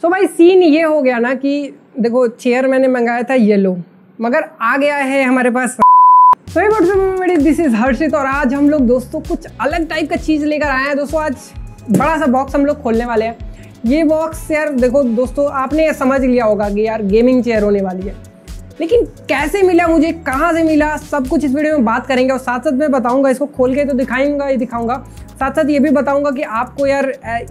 सो so, भाई scene ये हो गया ना कि देखो चेयर मैंने मंगाया था येलो मगर आ गया है हमारे पास। दिस इज़ हर्षित और आज हम लोग दोस्तों कुछ अलग टाइप का चीज़ लेकर आए हैं। दोस्तों, आज बड़ा सा बॉक्स हम लोग खोलने वाले हैं। ये बॉक्स यार, देखो, दोस्तों, आपने समझ लिया होगा कि यार गेमिंग चेयर होने वाली है। लेकिन कैसे मिला मुझे, कहाँ से मिला, सब कुछ इस वीडियो में बात करेंगे और साथ साथ मैं बताऊँगा, इसको खोल के तो दिखाऊँगा ही दिखाऊँगा। साथ साथ ये भी बताऊँगा कि आपको यार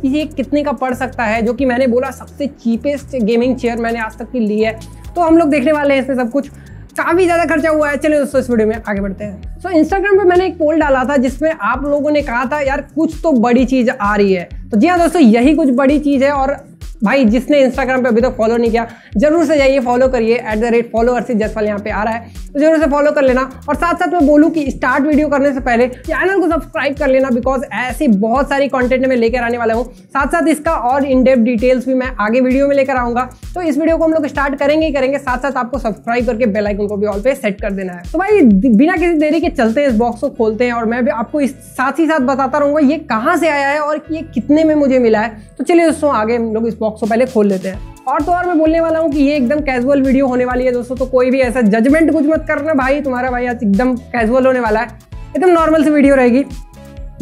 ये कितने का पड़ सकता है जो कि मैंने बोला सबसे चीपेस्ट गेमिंग चेयर मैंने आज तक की ली है। तो हम लोग देखने वाले हैं इसमें सब कुछ। काफ़ी ज़्यादा खर्चा हुआ है। चलिए दोस्तों इस वीडियो में आगे बढ़ते हैं। सो so, इंस्टाग्राम पर मैंने एक पोल डाला था जिसमें आप लोगों ने कहा था यार कुछ तो बड़ी चीज़ आ रही है। तो जी हाँ दोस्तों यही कुछ बड़ी चीज़ है और भाई, जिसने इंस्टाग्राम पे अभी तक तो फॉलो नहीं किया, ज़रूर से जाइए फॉलो करिए at the rate follow Arshit Jaswal यहाँ पे आ रहा है। तो ज़रूर से फॉलो कर लेना। और साथ साथ मैं बोलूँ कि स्टार्ट वीडियो करने से पहले चैनल को सब्सक्राइब कर लेना बिकॉज़ ऐसी बहुत सारी कॉन्टेंट मैं लेकर आने वाला हूँ। साथ साथ इसका और इन डेप डिटेल्स भी मैं आगे वीडियो में लेकर आऊँगा। तो इस वीडियो को हम लोग स्टार्ट करेंगे ही करेंगे। साथ साथ आपको सब्सक्राइब करके बेल आइकन को भी ऑल पे सेट कर देना है। तो भाई बिना किसी देरी के चलते हैं इस बॉक्स को खोलते हैं। और मैं भी आपको इस साथ ही साथ बताता रहूँगा, ये कहाँ से आया है और ये कितने में मुझे मिला है। तो चलिए दोस्तों, आगे हम लोग इस बॉक्स को पहले खोल लेते हैं। और तो और मैं बोलने वाला हूँ कि ये एकदम कैजुअल वीडियो होने वाली है दोस्तों तो कोई भी ऐसा जजमेंट कुछ मत करना भाई, तुम्हारा भाई आज एकदम कैजुअल होने वाला है। एकदम नॉर्मल सी वीडियो रहेगी।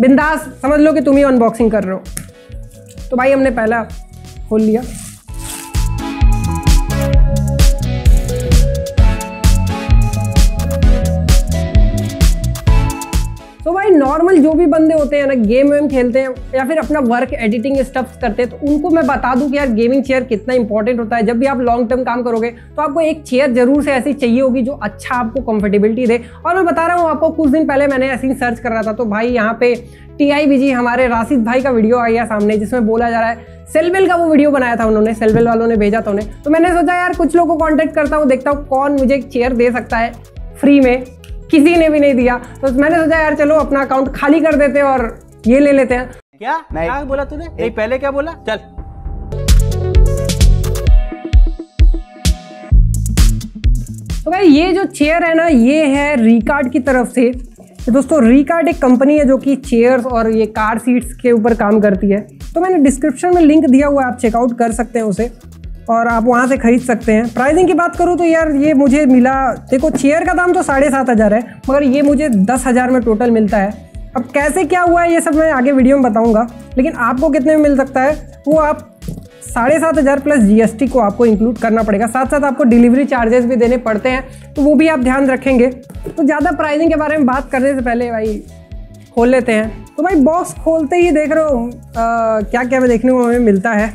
बिंदास, समझ लो कि तुम ही अनबॉक्सिंग कर रहे हो। तो भाई हमने पहला खोल लिया। नॉर्मल जो भी बंदे होते हैं ना गेम वेम खेलते हैं, या फिर अपना वर्क एडिटिंग स्टफ़ करते हैं तो उनको मैं बता दूँ कि यार गेमिंग चेयर कितना इंपॉर्टेंट होता है। जब भी आप लॉन्ग टर्म काम करोगे तो आपको एक चेयर ज़रूर से ऐसी चाहिए होगी जो अच्छा आपको कंफर्टेबिलिटी दे। और मैं बता रहा हूँ, आपको कुछ दिन पहले मैंने ऐसे ही सर्च कर रहा था तो भाई यहाँ पे टी आई बी जी हमारे राशिद भाई का वीडियो आ गया सामने, जिसमें बोला जा रहा है सेलवेल का वो वीडियो बनाया था उन्होंने सेलवेल वालों ने भेजा था उन्हें। तो मैंने सोचा, यार कुछ लोगों को कॉन्टेक्ट करता हूँ, देखता हूँ कौन मुझे एक चेयर दे सकता है फ्री में। किसी ने भी नहीं दिया। तो मैंने सोचा यार चलो अपना अकाउंट खाली कर देते और ये ले लेते हैं। क्या? नहीं। क्या बोला तूने? नहीं पहले क्या बोला? चल। तो भाई ये जो चेयर है ना ये है रिकार्ड की तरफ़ से। तो दोस्तों रिकार्ड एक कंपनी है जो कि चेयर्स और ये कार सीट्स के ऊपर काम करती है। तो मैंने डिस्क्रिप्शन में लिंक दिया हुआ है आप चेकआउट कर सकते हैं उसे। और आप वहाँ से खरीद सकते हैं। प्राइसिंग की बात करूँ तो यार ये मुझे मिला, देखो चेयर का दाम तो साढ़े सात हज़ार है, मगर ये मुझे दस हज़ार में टोटल मिलता है। अब कैसे क्या हुआ है, ये सब मैं आगे वीडियो में बताऊँगा, लेकिन आपको कितने में मिल सकता है, वो आप साढ़े सात हज़ार प्लस जीएसटी को आपको इंक्लूड करना पड़ेगा। साथ साथ आपको डिलीवरी चार्जेस भी देने पड़ते हैं तो वो भी आप ध्यान रखेंगे। तो ज़्यादा प्राइसिंग के बारे में बात करने से पहले भाई, खोल लेते हैं। तो भाई बॉक्स खोलते ही देख रहे हो क्या क्या मैं देखने को हमें मिलता है।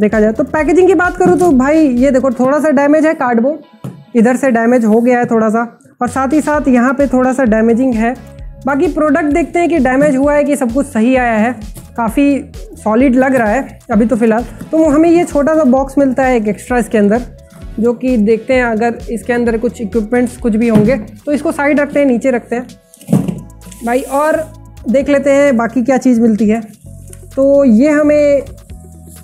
देखा जाए तो पैकेजिंग की बात करूँ तो भाई, ये देखो, थोड़ा सा डैमेज है कार्डबोर्ड इधर से डैमेज हो गया है थोड़ा सा, और साथ ही साथ यहाँ पे थोड़ा सा डैमेजिंग है। बाकी प्रोडक्ट देखते हैं कि डैमेज हुआ है कि सब कुछ सही आया है, काफ़ी सॉलिड लग रहा है अभी तो फ़िलहाल। तो हमें ये छोटा सा बॉक्स मिलता है एक एक्स्ट्रा इसके अंदर, जो कि देखते हैं अगर इसके अंदर कुछ इक्विपमेंट्स कुछ भी होंगे तो इसको साइड रखते हैं, नीचे रखते हैं। भाई, और देख लेते हैं बाकी क्या चीज़ मिलती है। तो ये हमें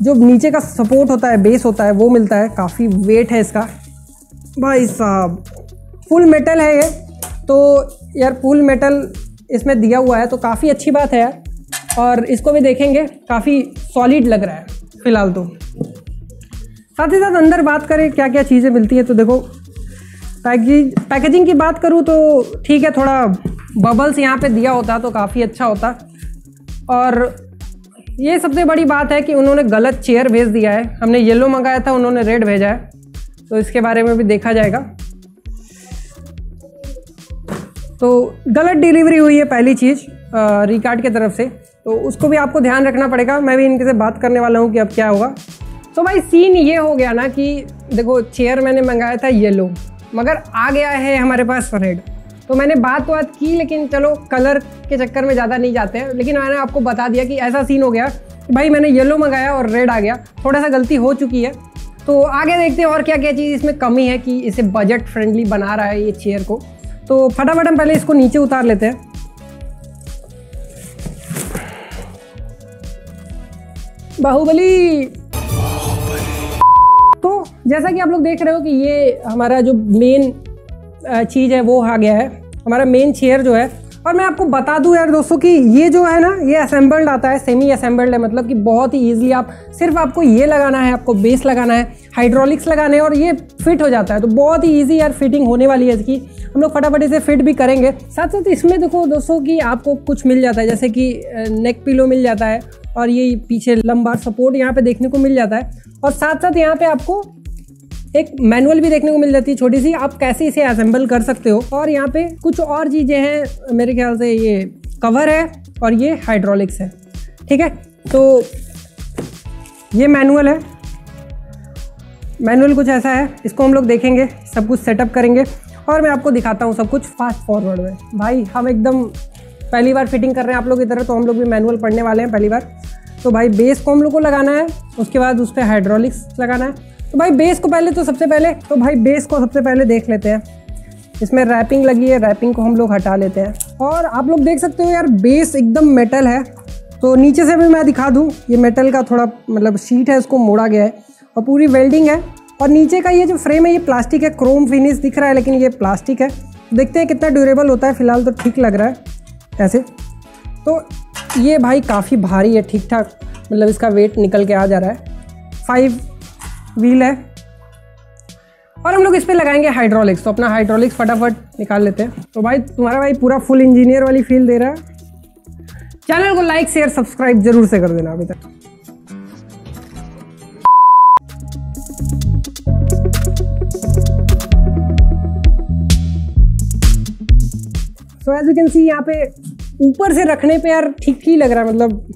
जो नीचे का सपोर्ट होता है बेस होता है, वो मिलता है। काफ़ी वेट है इसका। भाई साहब फुल मेटल है ये। तो यार फुल मेटल इसमें दिया हुआ है तो काफ़ी अच्छी बात है यार। और इसको भी देखेंगे, काफ़ी सॉलिड लग रहा है, फ़िलहाल तो। साथ ही साथ अंदर बात करें क्या क्या चीज़ें मिलती हैं तो देखो। पैकेज पैकेजिंग की बात करूँ तो ठीक है, थोड़ा बबल्स यहाँ पे दिया होता तो काफ़ी अच्छा होता। और ये सबसे बड़ी बात है कि उन्होंने गलत चेयर भेज दिया है। हमने येलो मंगाया था, उन्होंने रेड भेजा है। तो इसके बारे में भी देखा जाएगा। तो गलत डिलीवरी हुई है पहली चीज़ रिकार्ड के तरफ़ से। तो उसको भी आपको ध्यान रखना पड़ेगा। मैं भी इनके से बात करने वाला हूँ कि अब क्या होगा। तो भाई सीन ये हो गया ना कि देखो, चेयर मैंने मंगाया था येलो, मगर आ गया है हमारे पास रेड। तो मैंने बात तो बात की, लेकिन चलो कलर के चक्कर में ज़्यादा नहीं जाते हैं। लेकिन मैंने आपको बता दिया कि ऐसा सीन हो गया भाई मैंने येलो मंगाया और रेड आ गया। थोड़ा सा गलती हो चुकी है। तो आगे देखते हैं और क्या क्या चीज़ इसमें कमी है कि इसे बजट फ्रेंडली बना रहा है ये चेयर को। तो फटाफट हम पहले इसको नीचे उतार लेते हैं। बाहुबली! तो जैसा कि आप लोग देख रहे हो कि ये हमारा जो मेन चीज़ है, वो आ गया है। हमारा मेन चेयर जो है, और मैं आपको बता दूँ यार दोस्तों कि ये जो है ना, ये असेंबल्ड आता है सेमी असेंबल्ड है मतलब कि बहुत ही ईजिली आप, सिर्फ़ आपको ये लगाना है, आपको बेस लगाना है हाइड्रोलिक्स लगाने और ये फिट हो जाता है। तो बहुत ही ईजी यार फिटिंग होने वाली है इसकी। हम लोग फटाफट इसे फिट भी करेंगे। साथ साथ इसमें देखो दोस्तों कि आपको कुछ मिल जाता है, जैसे कि नेक पिलो मिल जाता है, और ये पीछे लंबा सपोर्ट यहाँ पे देखने को मिल जाता है। और साथ साथ यहाँ पे आपको एक मैनुअल भी देखने को मिल जाती है, छोटी सी। आप कैसे इसे असेंबल कर सकते हो? और यहाँ पे कुछ और चीज़ें हैं, मेरे ख्याल से ये कवर है और ये हाइड्रोलिक्स है। ठीक है? तो ये मैनुअल है। मैनुअल कुछ ऐसा है, इसको हम लोग देखेंगे, सब कुछ सेटअप करेंगे। और मैं आपको दिखाता हूँ सब कुछ फास्ट फॉरवर्ड में। भाई, हम एकदम पहली बार फिटिंग कर रहे हैं आप लोग की तरह तो हम लोग भी मैनुअल पढ़ने वाले हैं पहली बार। तो भाई बेस को हम लोग को लगाना है, उसके बाद उस पर हाइड्रोलिक्स लगाना है। तो भाई बेस को पहले तो सबसे पहले तो भाई बेस को सबसे पहले देख लेते हैं। इसमें रैपिंग लगी है रैपिंग को हम लोग हटा लेते हैं। और आप लोग देख सकते हो यार बेस एकदम मेटल है। तो नीचे से भी मैं दिखा दूँ, ये मेटल का थोड़ा मतलब शीट है उसको मोड़ा गया है। और पूरी वेल्डिंग है। और नीचे का ये जो फ्रेम है, ये प्लास्टिक है क्रोम फिनिश दिख रहा है, लेकिन ये प्लास्टिक है। देखते हैं कितना ड्यूरेबल होता है, फ़िलहाल तो ठीक लग रहा है, ऐसे। तो ये भाई काफ़ी भारी है ठीक ठाक मतलब इसका वेट निकल के आ जा रहा है। फाइव व्हील है। और हम लोग इस पर लगाएँगे हाइड्रोलिक्स तो अपना हाइड्रोलिक्स फटाफट निकाल लेते हैं। तो भाई, तुम्हारा भाई पूरा फुल इंजीनियर वाली फील दे रहा है। चैनल को लाइक शेयर सब्सक्राइब ज़रूर से कर देना अभी तक। So as you can see यहाँ पे ऊपर से रखने पे यार ठीक ही लग रहा है मतलब।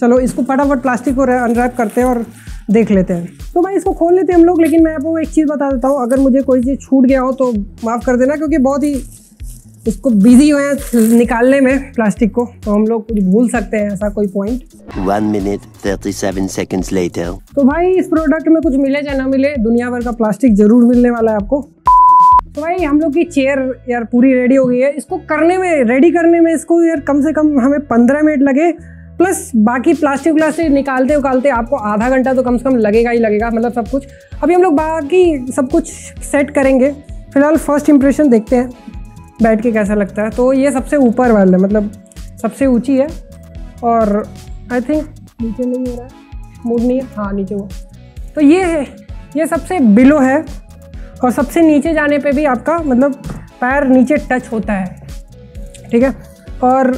चलो, इसको फटाफट प्लास्टिक को अनरैप करते हैं और देख लेते हैं। तो भाई इसको खोल लेते हैं हम लोग लेकिन मैं आपको एक चीज़ बता देता हूँ अगर मुझे कोई चीज़ छूट गया हो तो माफ़ कर देना क्योंकि बहुत ही इसको बिज़ी हुए हैं निकालने में प्लास्टिक को तो हम लोग कुछ भूल सकते हैं ऐसा कोई point one minute thirty seven seconds later तो भाई इस प्रोडक्ट में कुछ मिले चाहे ना मिले दुनिया भर का प्लास्टिक ज़रूर मिलने वाला है आपको। तो भाई हम लोग की चेयर यार पूरी रेडी हो गई है। इसको करने में रेडी करने में इसको यार कम से कम हमें पंद्रह मिनट लगे। प्लस बाकी प्लास्टिक व्लास्टिक निकालते उकालते आपको आधा घंटा तो कम से कम लगेगा ही लगेगा मतलब सब कुछ। अभी हम लोग बाकी सब कुछ सेट करेंगे। फ़िलहाल फ़र्स्ट इंप्रेशन देखते हैं, बैठ के कैसा लगता है। तो ये सबसे ऊपर वाला है मतलब सबसे ऊँची है। और आई थिंक नीचे नहीं हो रहा है मूड नहीं है। हाँ नीचे वो तो ये है, ये सबसे बिलो है। और सबसे नीचे जाने पे भी आपका मतलब पैर नीचे टच होता है। ठीक है? और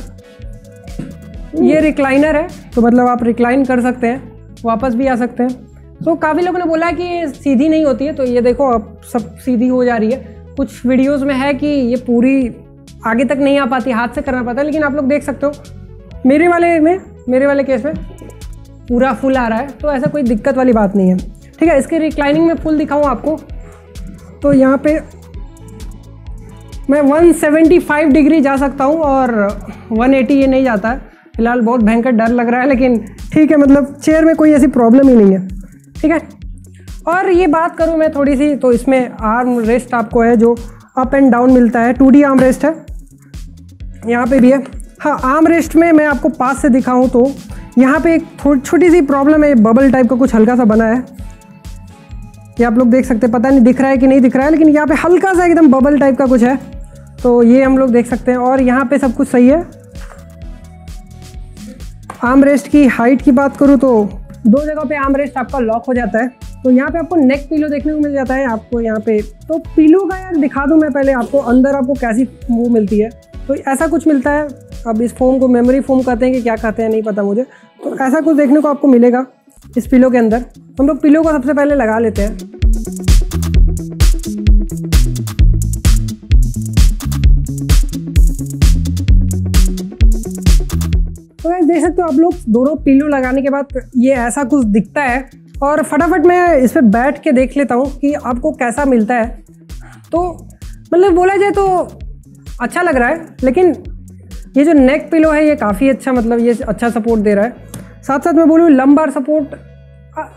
ये रिक्लाइनर है तो मतलब आप रिक्लाइन कर सकते हैं, वापस भी आ सकते हैं। तो काफ़ी लोगों ने बोला है कि ये सीधी नहीं होती है तो ये देखो अब सब सीधी हो जा रही है। कुछ वीडियोस में है कि ये पूरी आगे तक नहीं आ पाती, हाथ से करना पड़ता है, लेकिन आप लोग देख सकते हो। मेरे वाले में, मेरे वाले केस में पूरा फुल आ रहा है तो ऐसा कोई दिक्कत वाली बात नहीं है। ठीक है, इसके रिक्लाइनिंग में फुल दिखाऊँ आपको। तो यहाँ पे मैं 175 डिग्री जा सकता हूँ और 180 ये नहीं जाता है। फ़िलहाल बहुत भयंकर डर लग रहा है, लेकिन ठीक है मतलब चेयर में कोई ऐसी प्रॉब्लम ही नहीं है। ठीक है? और ये बात करूँ मैं थोड़ी सी तो इसमें आर्म रेस्ट आपको है, जो अप एंड डाउन मिलता है। टू आर्म रेस्ट है। यहाँ पे भी है। हाँ आर्म रेस्ट में मैं आपको पास से दिखाऊँ तो यहाँ पे एक छोटी सी प्रॉब्लम है बबल टाइप का कुछ हल्का सा बना है। ये आप लोग देख सकते हैं, पता नहीं दिख रहा है कि नहीं दिख रहा है, लेकिन यहाँ पे हल्का सा एकदम बबल टाइप का कुछ है। तो ये हम लोग देख सकते हैं, और यहाँ पे सब कुछ सही है। आर्म रेस्ट की हाइट की बात करूँ तो दो जगह पे आर्म रेस्ट आपका लॉक हो जाता है। तो यहाँ पे आपको नेक पिलो देखने को मिल जाता है आपको यहाँ पे। तो पिलो का यार दिखा दूँ मैं पहले आपको, अंदर आपको कैसी वो मिलती है। तो ऐसा कुछ मिलता है, अब इस फोम को मेमोरी फोम कहते हैं कि क्या कहते हैं, नहीं पता मुझे। तो ऐसा कुछ देखने को आपको मिलेगा इस पिलो के अंदर। हम लोग पिलो को सबसे पहले लगा लेते हैं। देख सकते हो आप लोग, दोनों पिल्लू लगाने के बाद ये ऐसा कुछ दिखता है। और फटाफट मैं इस पर बैठ के देख लेता हूँ कि आपको कैसा मिलता है। तो मतलब बोला जाए तो अच्छा लग रहा है, लेकिन ये जो नेक पिलो है, ये काफ़ी अच्छा मतलब ये अच्छा सपोर्ट दे रहा है। साथ साथ मैं बोलूँ लंबार सपोर्ट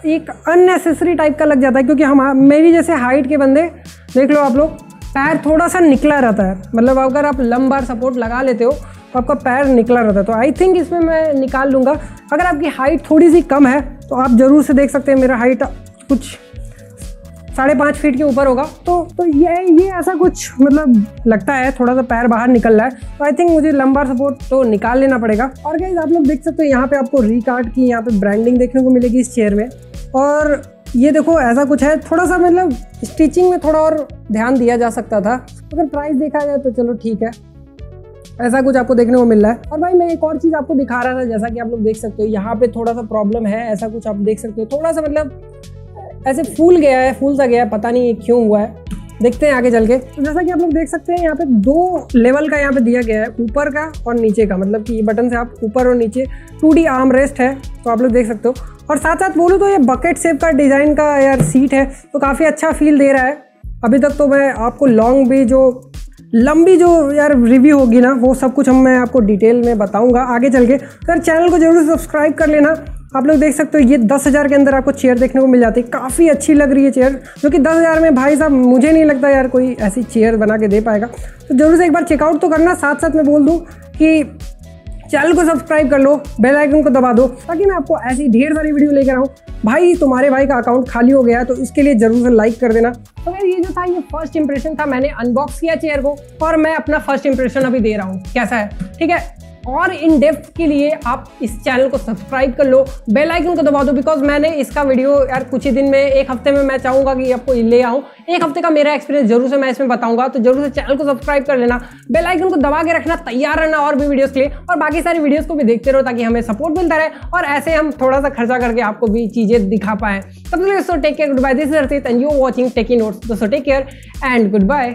एक अननेसेसरी टाइप का लग जाता है, क्योंकि हम, मेरी जैसे हाइट के बंदे, देख लो आप लोग, पैर थोड़ा सा निकला रहता है। मतलब अगर आप लंबार सपोर्ट लगा लेते हो तो आपका पैर निकला रहता है। तो आई थिंक इसमें मैं निकाल लूँगा। अगर आपकी हाइट थोड़ी सी कम है तो आप ज़रूर से देख सकते हैं मेरा हाइट कुछ साढ़े पाँच फीट के ऊपर होगा। तो तो ये ये ऐसा कुछ मतलब लगता है थोड़ा सा पैर बाहर निकल रहा है। तो आई थिंक मुझे लंबा सपोर्ट तो निकाल लेना पड़ेगा। और गाइज़ आप लोग देख सकते हो, यहाँ पे आपको रिकार्ड की, यहाँ पे ब्रांडिंग देखने को मिलेगी इस चेयर में। और ये देखो, ऐसा कुछ है थोड़ा सा मतलब स्टिचिंग में थोड़ा और ध्यान दिया जा सकता था। अगर प्राइस देखा जाए तो चलो ठीक है। ऐसा कुछ आपको देखने को मिल रहा है। और भाई, मैं एक और चीज़ आपको दिखा रहा था, जैसा कि आप लोग देख सकते हो, यहाँ पे थोड़ा सा प्रॉब्लम है, ऐसा कुछ आप देख सकते हो। थोड़ा सा मतलब ऐसे फूल गया है, फूल सा गया है, पता नहीं क्यों हुआ है। देखते हैं आगे चल के। तो जैसा कि आप लोग देख सकते हैं, यहाँ पे दो लेवल का यहाँ पे दिया गया है, ऊपर का और नीचे का। मतलब कि ये बटन से आप ऊपर और नीचे टू डी आर्म रेस्ट है तो आप लोग देख सकते हो। और साथ साथ बोलूँ तो ये बकेट सेप का डिज़ाइन का यार सीट है तो काफ़ी अच्छा फील दे रहा है। अभी तक तो मैं आपको लॉन्ग भी जो लंबी जो यार रिव्यू होगी ना, वो सब कुछ हम मैं आपको डिटेल में बताऊँगा आगे चल के। तो चैनल को ज़रूर सब्सक्राइब कर लेना। आप लोग देख सकते हो, ये दस हज़ार के अंदर आपको चेयर देखने को मिल जाती है। काफ़ी अच्छी लग रही है चेयर जो कि दस हज़ार में भाई साहब मुझे नहीं लगता यार कोई ऐसी चेयर बना के दे पाएगा। तो ज़रूर से एक बार चेकआउट तो करना साथ साथ मैं बोल दूँ कि चैनल को सब्सक्राइब कर लो, बेल आइकन को दबा दो, ताकि मैं आपको ऐसी ढेर सारी वीडियो लेकर आऊँ। भाई, तुम्हारे भाई का अकाउंट खाली हो गया तो इसके लिए ज़रूर से लाइक कर देना। तो यार ये जो था, ये फ़र्स्ट इंप्रेशन था, मैंने अनबॉक्स किया चेयर को, और मैं अपना फ़र्स्ट इंप्रेशन अभी दे रहा हूँ। कैसा है? ठीक है? और इन डेप्थ के लिए आप इस चैनल को सब्सक्राइब कर लो। बेल आइकन को दबा दो बिकॉज़ मैंने इसका वीडियो यार कुछ ही दिन में, एक हफ़्ते में मैं चाहूँगा कि आपको ले आऊँ। एक हफ़्ते का मेरा एक्सपीरियंस ज़रूर से मैं इसमें बताऊँगा तो ज़रूर से चैनल को सब्सक्राइब कर लेना। बेल आइकन को दबा के रखना तैयार रहना और भी वीडियोस के लिए। और बाकी सारी वीडियोस को भी देखते रहो ताकि हमें सपोर्ट मिलता रहे और ऐसे हम थोड़ा सा खर्चा करके आपको भी चीज़ें दिखा पाए। तब तक so take care good bye this and you watching taking notes दोस्तों take care and good bye